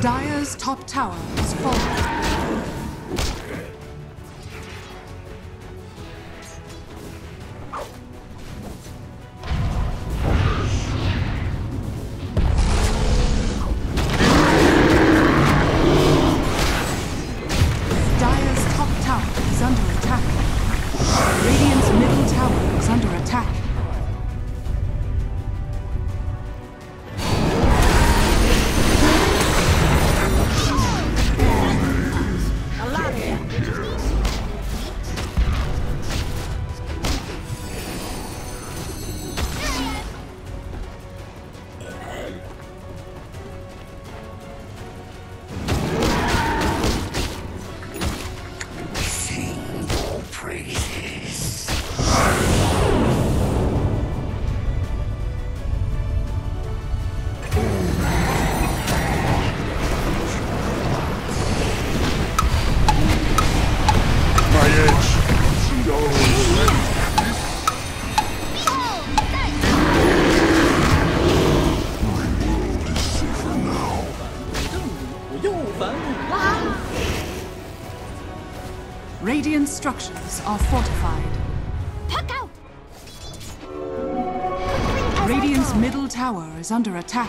Dire's top tower has fallen. Radiant structures are fortified. Puck out! Radiant's middle tower is under attack.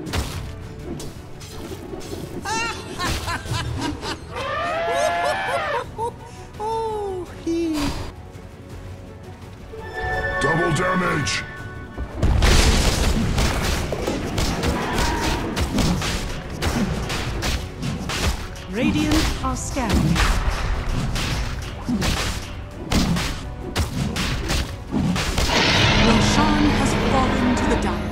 Radiant are scanning. Roshan has fallen to the dire.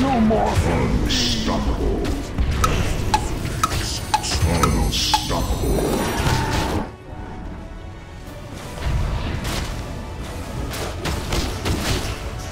No more.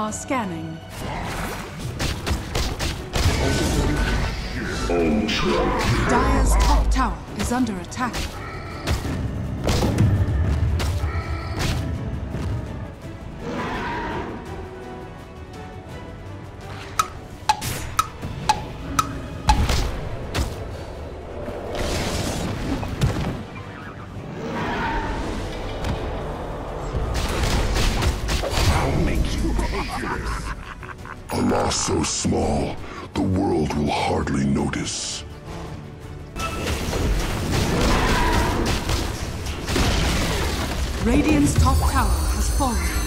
Are scanning. Dire's top tower is under attack. This. A loss so small, the world will hardly notice. Radiant's top tower has fallen.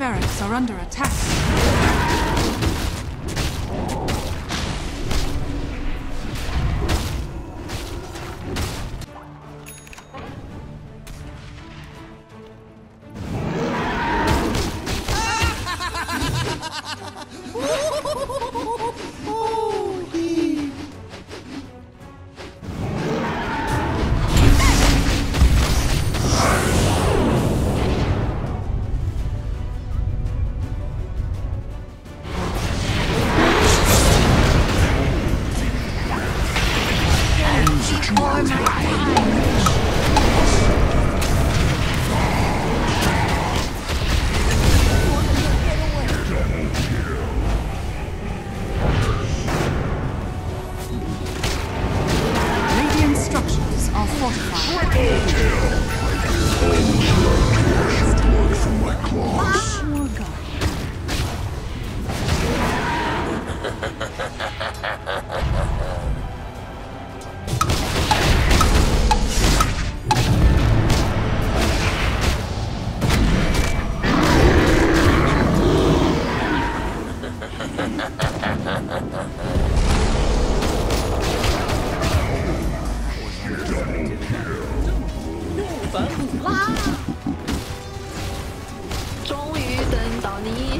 Barracks are under attack.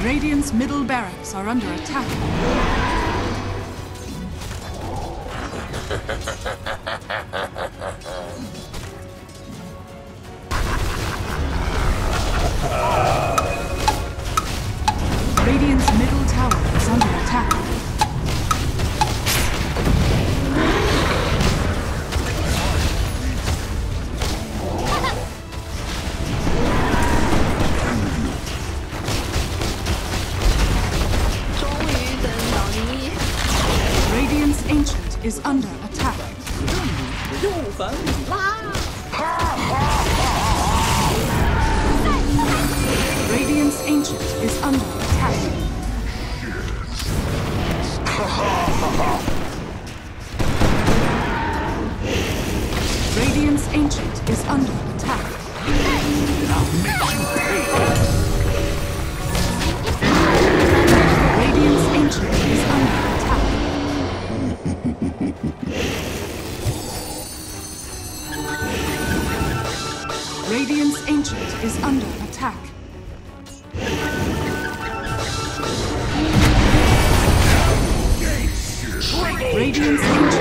Radiant's middle barracks are under attack. Ancient is under attack. Radiant's ancient is under attack. Radiant's